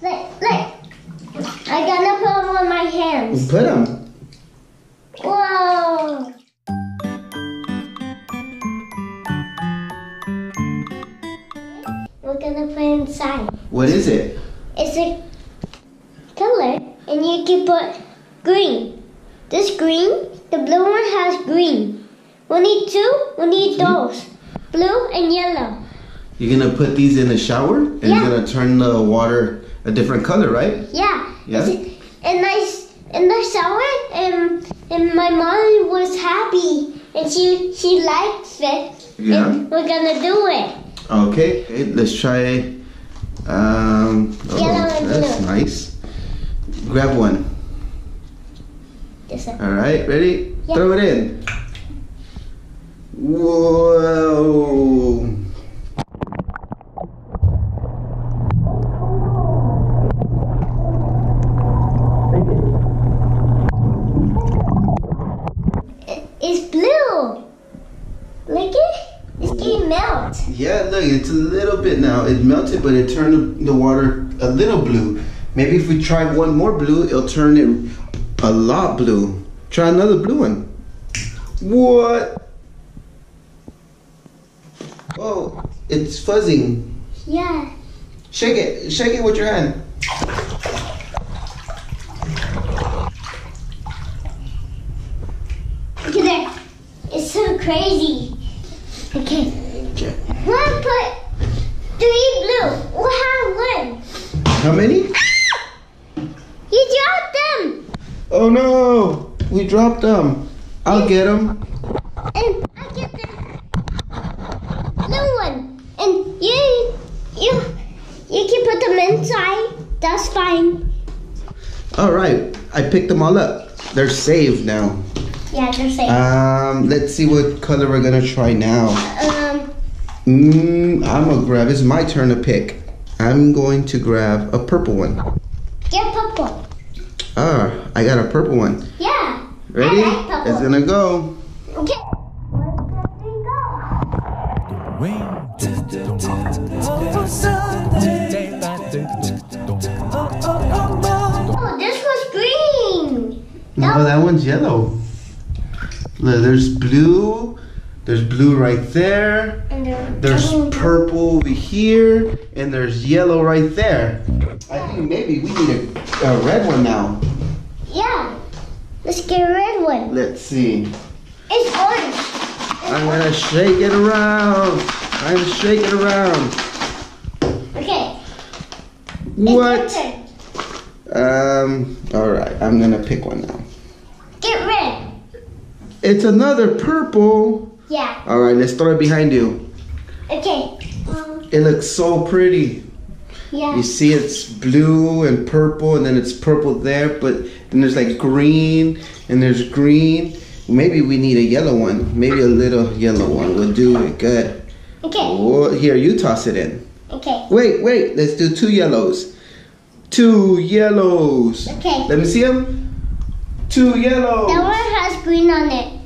Look, look. I gotta put them on my hands. Put them. Whoa. We're gonna put inside. What is it? It's a color, and you can put green. This green, the blue one has green. We need two, we need those. Blue and yellow. You're gonna put these in the shower and Yeah. you're gonna turn the water a different color, right? Yeah. Yeah? It's- And I saw it, and and my mom was happy, and she she likes it. Yeah. And we're gonna do it. Okay, let's try. Um, oh, Yellow and that's blue. nice. Grab one. This one. All right, ready? Yeah. Throw it in. Whoa! It- It's blue. Look it. It's getting melt. Yeah, look, it's a little bit now. It melted, but it turned the- the water a little blue. Maybe if we try one more blue, it'll turn it a lot blue. Try another blue one. What? Oh, it's fuzzing. Yeah. Shake it. Shake it with your hand. Look at there. It's so crazy. Okay. Okay. One put three blue. We have one. How many? Ah! You dropped them. Oh no! We dropped them. I'll get them. And I'll get the blue one. And you, you, you can put them inside. That's fine. All right. I picked them all up. They're saved now. Yeah, they're safe. Um, let's see what color we're gonna try now. um, Mm, I'm gonna grab. It's my turn to pick. I'm going to grab a purple one. get purple. Ah, I got a purple one. Yeah. Ready? I like purple. It's gonna go. Okay. Let's go. Oh, this was green. No, that one's yellow. Look, there's blue. There's blue right there. And then There's purple over here, and there's yellow right there. I think maybe we need a, a red one now. Yeah. Let's get a red one. Let's see. It's orange. I'm gonna shake it around. I'm gonna shake it around. Okay. What? It's. Um, alright, I'm gonna pick one now. It's another purple. Yeah. Alright, let's throw it behind you. Okay. Um, It looks so pretty. yeah. You see it's blue and purple and then it's purple there, but then there's like green and there's green. Maybe we need a yellow one. Maybe a little yellow one will do it good. Okay. Oh, here, you toss it in. Okay. Wait, wait, let's do two yellows. Two yellows. Okay. Let me see them. Two yellows. That one has green on it.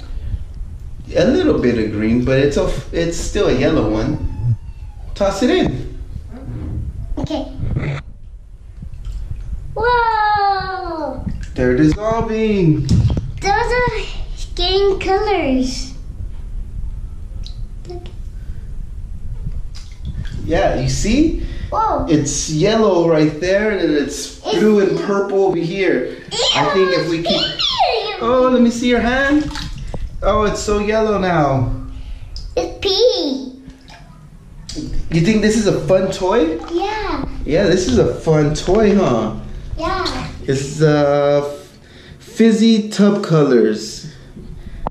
A little bit of green, but it's a, it's still a yellow one. Toss it in. Okay. Whoa! They're dissolving. Those are getting colors. Yeah, you see? Whoa! It's yellow right there, and then it's blue and purple over here. I think if we keep. Oh, let me see your hand. Oh, it's so yellow now. It's pee. You think this is a fun toy? Yeah. Yeah, this is a fun toy, huh? Yeah. It's uh, fizzy tub colors.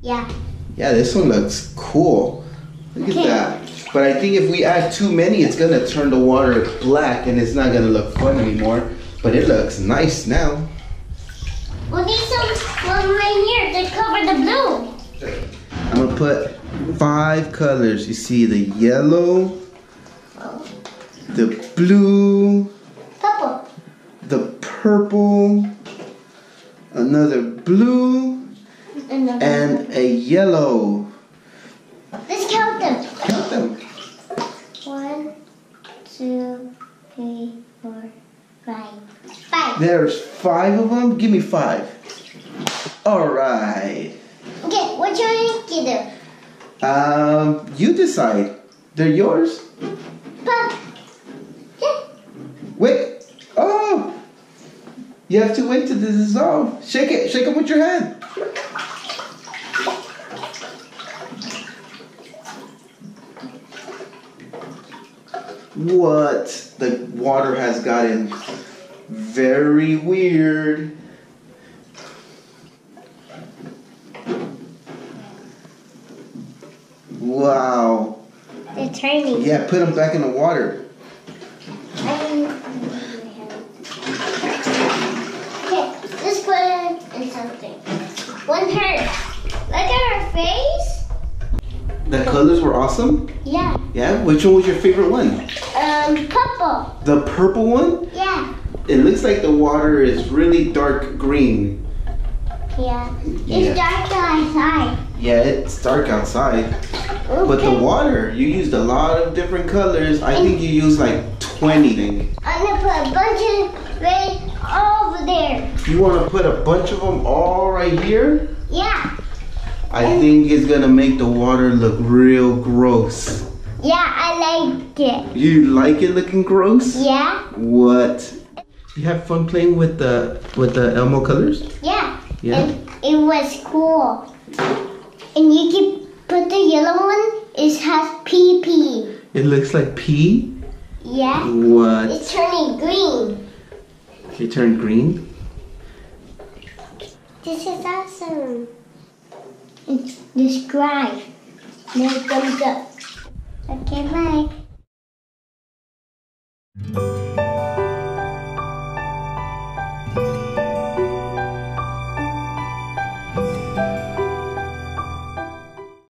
Yeah. Yeah, this one looks cool. Look at that. But I think if we add too many, it's gonna turn the water black and it's not gonna look fun anymore. But it looks nice now. We'll need some one right here to cover the blue. I'm gonna put five colors. You see the yellow, the blue, Purple. the purple, another blue, And, the a yellow. Let's count them. Count them. One, two, three, four, five, five. There's five of them. Give me five. All right. Okay, what you want to do? Um, you decide. They're yours. Yeah. Wait. Oh. You have to wait to dissolve. Shake it. Shake it with your hand. What? The water has gotten very weird. Wow. They're turning. Yeah, put them back in the water. Okay, let's put in something. One hurts. Look at her face. The colors were awesome. Yeah. Yeah, which one was your favorite one? Um, purple. The purple one? Yeah. It looks like the water is really dark green. Yeah. Yeah. It's dark outside. Yeah, it's dark outside. But the water, you used a lot of different colors. I think you used like 20 things. I'm gonna put a bunch of red over there. You want to put a bunch of them all right here? Yeah. I think it's gonna make the water look real gross. Yeah, I like it. You like it looking gross? Yeah. What? You have fun playing with the with the Elmo colors? Yeah. Yeah. And it was cool. And you can put the yellow one. It has PP. It looks like pee. Yeah. What? It's turning green. It turned green. This is awesome. And describe. No thumbs up. Okay, bye.